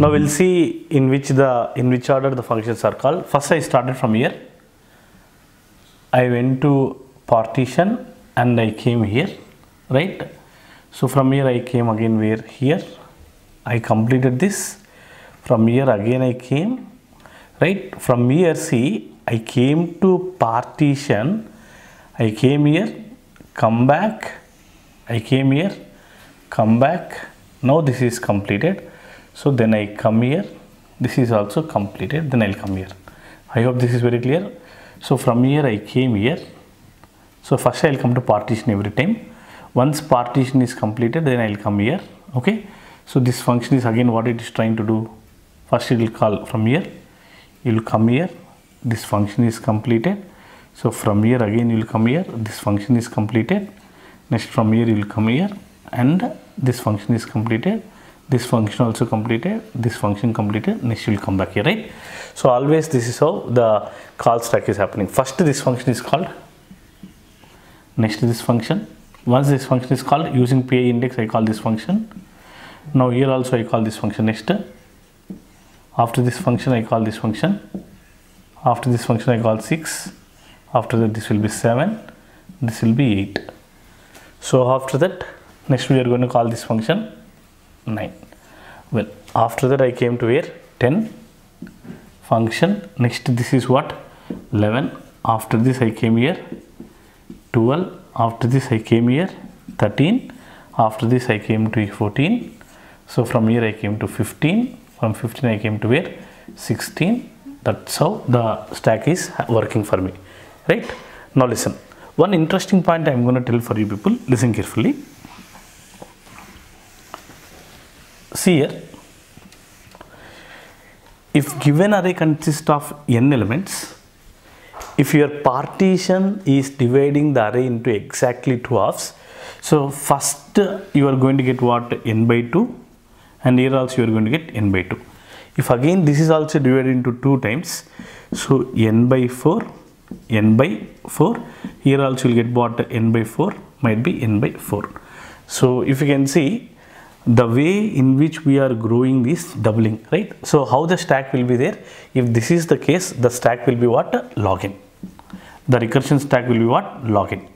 Now we'll see in which the in which order the functions are called. First I started from here. I went to partition and I came here, right? So from here I came again where here. I completed this. From here again I came, right? From here see I came to partition. I came here, come back. I came here, come back. Now this is completed. So then I come here. This is also completed. Then I'll come here. I hope this is very clear. So from here I came here. So first I'll come to partition every time. Once partition is completed, then I'll come here. Okay. So this function is again what it is trying to do. First it will call from here. You will come here. This function is completed. So from here again you will come here. This function is completed. Next from here you will come here and this function is completed. This function also completed. This function completed. Next will come back here, right? So always this is how the call stack is happening. First this function is called next this function once this function is called using pi index i call this function now here also i call this function next after this function i call this function after this function i call 6 after that this will be 7 this will be 8 so after that next we are going to call this function 9 well after that i came to here 10 function. Next this is what? 11 after this i came here. 12 after this I came here. 13 after this I came to 14 so from here I came to 15 from 15 I came to where? 16 that's how the stack is working for me. Right? Now listen. One interesting point I'm going to tell for you people. Listen carefully see here. If given array consists of n elements if your partition is dividing the array into exactly two halves so first you are going to get what? n by 2 and here also you are going to get n by 2 if again this is also divided into two times so n by 4 n by 4 here also you will get what? n by 4 might be n by 4 so if you can see the way in which we are growing this doubling right? So how the stack will be there? If this is the case the stack will be what? log n. The recursion stack will be what? log n.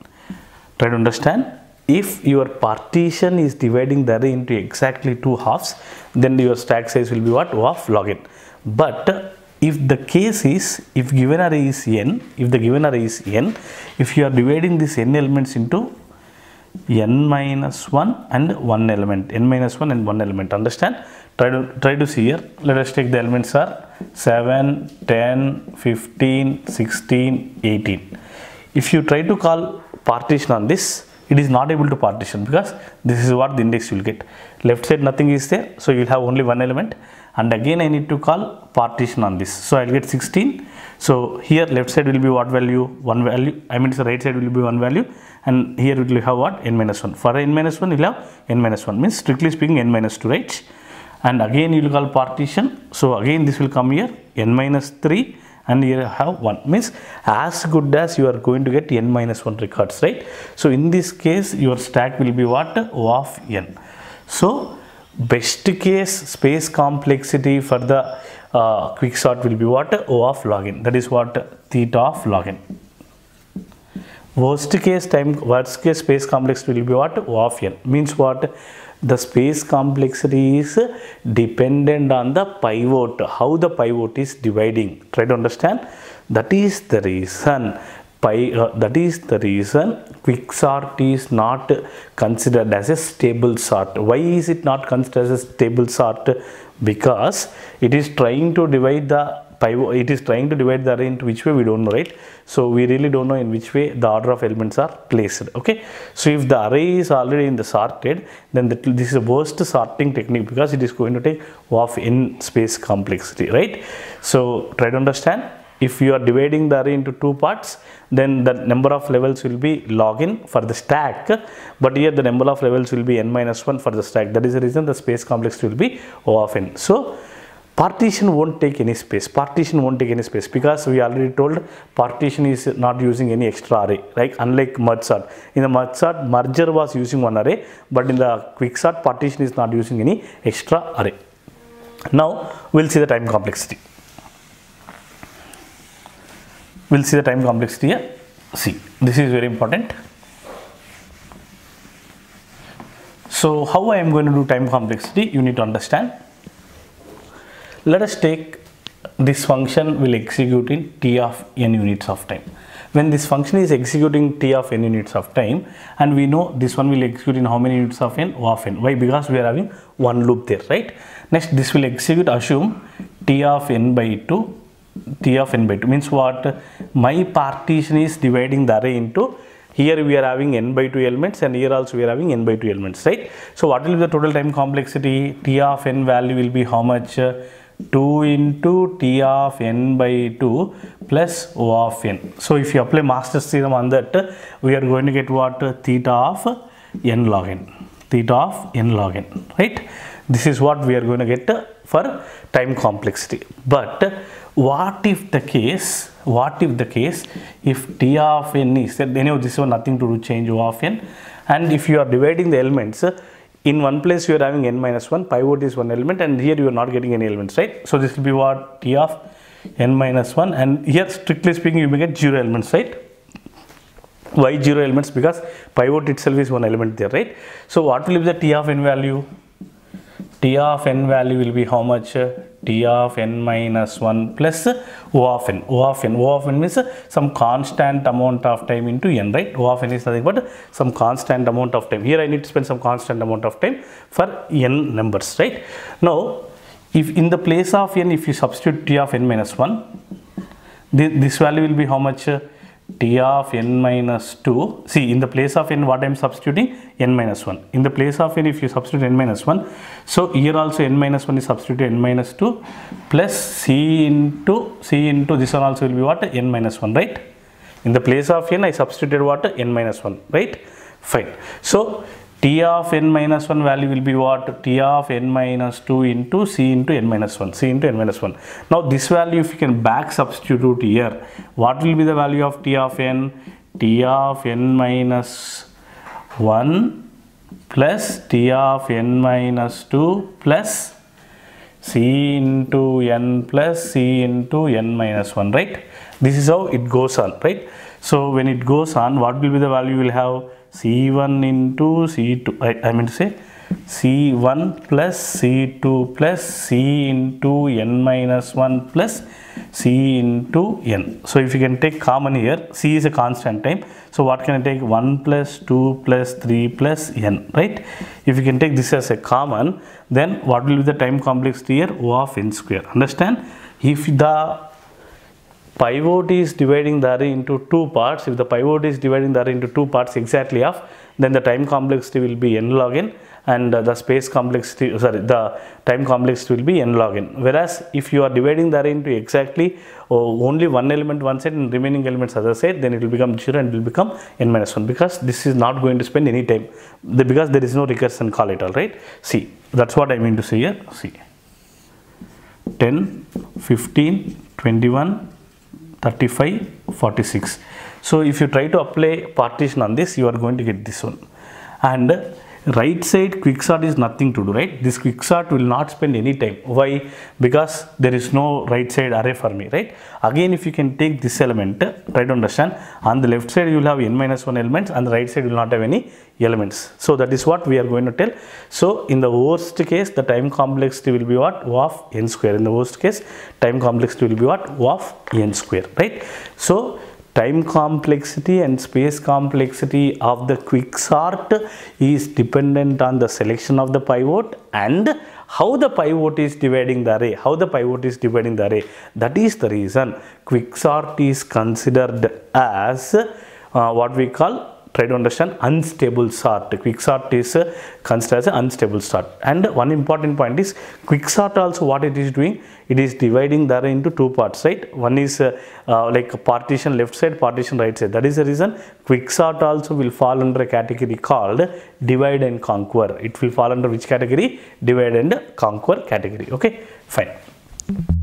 Try to understand? If your partition is dividing the array into exactly two halves then your stack size will be what? Of log n. But if the case is if given array is n if the given array is n if you are dividing this n elements into n minus 1 and 1 element. n minus 1 and 1 element. Understand? Try to try to see here. Let us take the elements are 7 10 15 16 18 if you try to call partition on this it is not able to partition because this is what the index will get. Left side nothing is there so you will have only one element and again I need to call partition on this. So I'll get 16 so here left side will be what value? One value. I mean the right side will be one value. And here it will have what? N minus 1 for n minus 1 you will have n minus 1 means strictly speaking n minus 2 right? And again you will call partition. So again this will come here. N minus 3 and here have 1 means as good as you are going to get n minus 1 records right? So in this case your stack will be what? O of n. So best case space complexity for the uh, quick sort will be what? O of log n that is what? Theta of log n worst case time worst case space complexity will be what? O of n. Means what? The space complexity is dependent on the pivot. How the pivot is dividing. Try to understand? That is the reason uh, that is the reason quicksort is not considered as a stable sort why is it not considered as a stable sort because it is trying to divide the it is trying to divide the array into which way we don't know right? So we really don't know in which way the order of elements are placed okay? So if the array is already in the sorted then that, this is the worst sorting technique because it is going to take of n space complexity right? So try to understand if you are dividing the array into two parts then the number of levels will be log n for the stack. But here the number of levels will be n minus 1 for the stack. That is the reason the space complexity will be o of n. So partition won't take any space. Partition won't take any space because we already told partition is not using any extra array like unlike merge sort in the merge sort merger was using one array but in the quick sort partition is not using any extra array. Now we'll see the time complexity we'll see the time complexity here see this is very important. So how i am going to do time complexity you need to understand. Let us take this function will execute in t of n units of time. When this function is executing t of n units of time and we know this one will execute in how many units of n? O of n. Why? Because we are having one loop there right? Next this will execute assume t of n by 2 t of n by 2 means what? My partition is dividing the array into here we are having n by 2 elements and here also we are having n by 2 elements right? So what will be the total time complexity? T of n value will be how much? 2 into t of n by 2 plus o of n. So if you apply master's theorem on that we are going to get what? Theta of n log n. Theta of n log n right? This is what we are going to get for time complexity. But what if the case what if the case if t of n is that anyhow this one nothing to do change o of n. And if you are dividing the elements in one place you are having n minus 1 pivot is one element and here you are not getting any elements right? So this will be what? t of n minus 1 and here strictly speaking you may get zero elements right? Why zero elements? Because pivot itself is one element there right? So what will be the t of n value? T of n value will be how much t of n minus 1 plus o of n. O of n. O of n means some constant amount of time into n right? O of n is nothing but some constant amount of time. Here i need to spend some constant amount of time for n numbers right? Now if in the place of n if you substitute t of n minus 1 this, this value will be how much t of n minus 2 see in the place of n what i am substituting? N minus 1 in the place of n if you substitute n minus 1 so here also n minus 1 is substituted n minus 2 plus c into c into this one also will be what? N minus 1 right? In the place of n i substituted what? N minus 1 right? Fine. So t of n minus 1 value will be what? T of n minus 2 into c into n minus 1 c into n minus 1 now this value if you can back substitute here what will be the value of t of n? T of n minus 1 plus t of n minus 2 plus c into n plus c into n minus 1 right? This is how it goes on right? So when it goes on what will be the value will have c1 into c2 I, I mean to say c1 plus c2 plus c into n minus 1 plus c into n. So if you can take common here c is a constant time. So what can i take? 1 plus 2 plus 3 plus n right? If you can take this as a common then what will be the time complexity here? O of n square. Understand? If the pivot is dividing the array into two parts. If the pivot is dividing the array into two parts exactly of then the time complexity will be n log n and uh, the space complexity sorry the time complexity will be n log n. Whereas if you are dividing the array into exactly oh, only one element one side and remaining elements other side then it will become 0 and will become n minus 1 because this is not going to spend any time. The, because there is no recursion call at all right? See that's what i mean to say here. See. 10 15 21 35 46 so if you try to apply partition on this you are going to get this one. And right side quicksort is nothing to do right? This quicksort will not spend any time. Why? Because there is no right side array for me right? Again if you can take this element try to understand. On the left side you will have n minus 1 elements. And the right side will not have any elements. So that is what we are going to tell. So in the worst case the time complexity will be what? O of n square. In the worst case time complexity will be what? O of n square right? So time complexity and space complexity of the quicksort is dependent on the selection of the pivot and how the pivot is dividing the array how the pivot is dividing the array. That is the reason quicksort is considered as uh, what we call try to understand unstable sort. Quicksort is uh, considered as an unstable sort. And one important point is quicksort also what it is doing? It is dividing array into two parts right? One is uh, uh, like partition left side partition right side. That is the reason quicksort also will fall under a category called divide and conquer. It will fall under which category? Divide and conquer category. Okay fine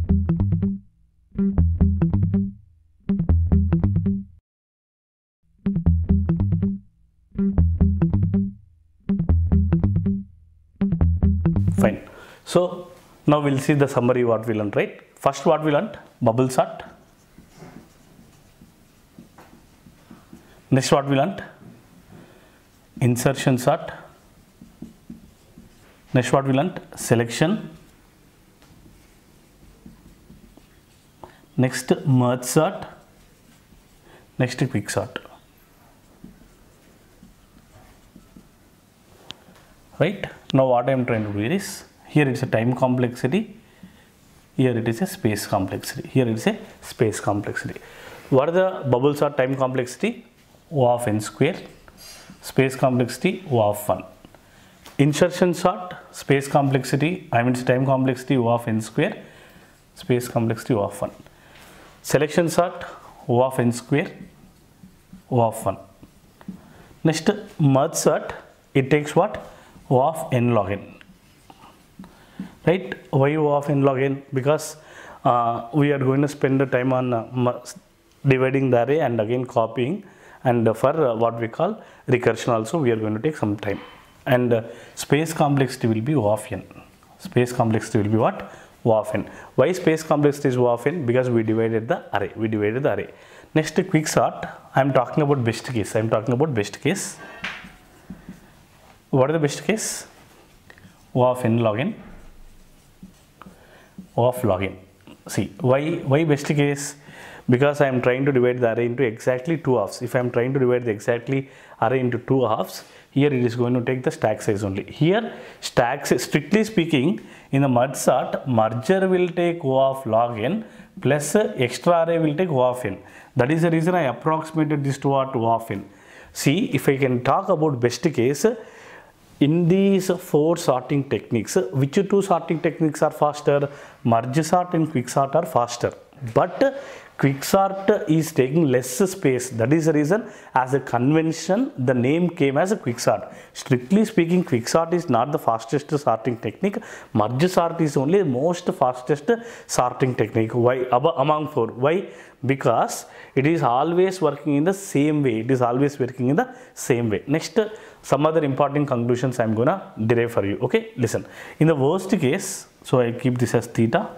so Now we'll see the summary what we learned, right? First what we learned, bubble sort. Next what we learned, insertion sort. Next what we learned, selection. Next merge sort. Next quick sort. Right? Now what I am trying to do is, here it is a time complexity, here it is a space complexity, here it is a space complexity. What are the bubble sort time complexity? O of n square, space complexity O of 1. Insertion sort, space complexity, I mean time complexity O of n square, space complexity O of 1. Selection sort, O of n square, O of 1. Next merge sort, it takes what? O of n log n. Right? Why O of n log n? Because uh, we are going to spend the time on uh, dividing the array and again copying and uh, for what we call recursion also we are going to take some time and uh, space complexity will be O of n. Space complexity will be what? O of n. Why space complexity is O of n? Because we divided the array. We divided the array. Next quick sort. I am talking about best case. I am talking about best case. What is the best case? O of n log n. Of log n. See, why, why best case? Because I am trying to divide the array into exactly two halves. If I am trying to divide the exactly array into two halves, here it is going to take the stack size only. Here, stack size, strictly speaking, in the merge sort, merger will take O of log n plus extra array will take O of n. That is the reason I approximated this to what O of n. See, if I can talk about best case, in these four sorting techniques, which two sorting techniques are faster? Merge sort and quick sort are faster. But quick sort is taking less space. That is the reason as a convention, the name came as a quick sort. Strictly speaking, quick sort is not the fastest sorting technique. Merge sort is only the most fastest sorting technique. Why? Among four. Why? Because it is always working in the same way. It is always working in the same way. Next, some other important conclusions I am gonna derive for you. Okay, listen. In the worst case, so I keep this as theta.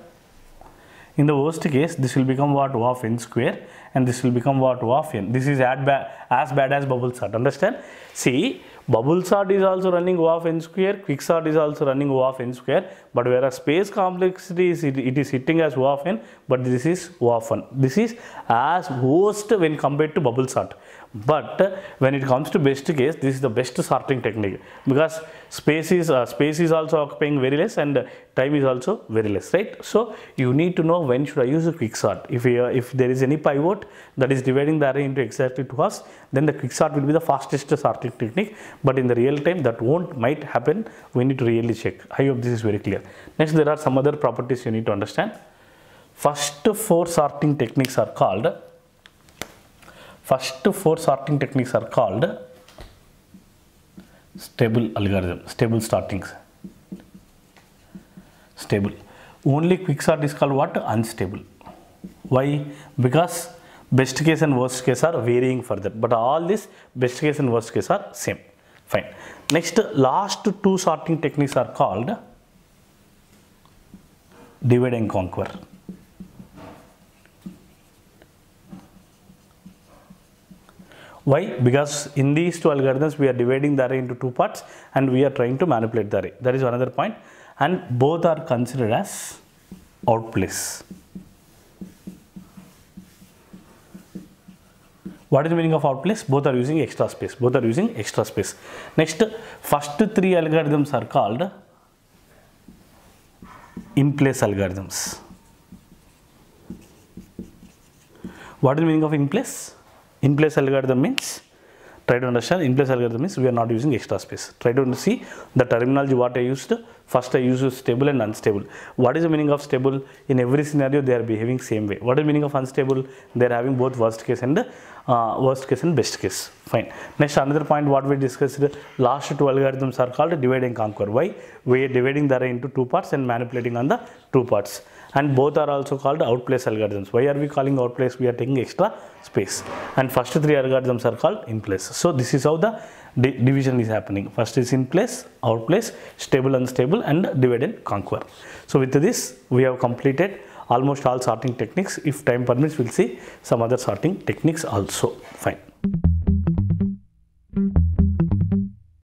In the worst case, this will become what O of n square and this will become what O of n. This is as bad, as bad as bubble sort. Understand? See, bubble sort is also running O of n square, quick sort is also running O of n square, but whereas space complexity is it, it is hitting as O of n, but this is O of 1. This is as worst when compared to bubble sort. But when it comes to best case, this is the best sorting technique because space is uh, space is also occupying very less and time is also very less, right? So you need to know when should I use a quick sort. If you, if there is any pivot that is dividing the array into exactly two halves, then the quick sort will be the fastest sorting technique. But in the real time, that won't might happen. We need to really check. I hope this is very clear. Next, there are some other properties you need to understand. First four sorting techniques are called first four sorting techniques are called stable algorithm stable sortings stable only quick sort is called what unstable why because best case and worst case are varying further but all this best case and worst case are same fine next last two sorting techniques are called divide and conquer Why? Because in these two algorithms, we are dividing the array into two parts and we are trying to manipulate the array. That is another point. And both are considered as outplace. What is the meaning of outplace? Both are using extra space. Both are using extra space. Next, first three algorithms are called in place algorithms. What is the meaning of in place? In place algorithm means, try to understand, in place algorithm means we are not using extra space. Try to see the terminology what I used. First I used stable and unstable. What is the meaning of stable? In every scenario they are behaving same way. What is the meaning of unstable? They are having both worst case and uh, worst case and best case. Fine. Next another point what we discussed, last two algorithms are called divide and conquer. Why? We are dividing the array into two parts and manipulating on the two parts. and both are also called outplace algorithms. Why are we calling outplace? We are taking extra space and first three algorithms are called in place. So this is how the di- division is happening. First is in place, out place, stable, unstable and divide and conquer. So with this we have completed almost all sorting techniques. If time permits we'll see some other sorting techniques also. Fine.